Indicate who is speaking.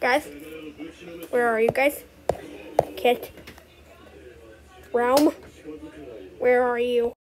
Speaker 1: Guys, where are you guys? Kit. Realm, where are you?